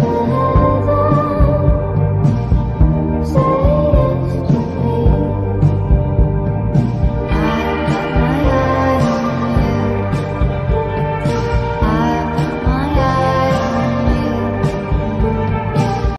Oh.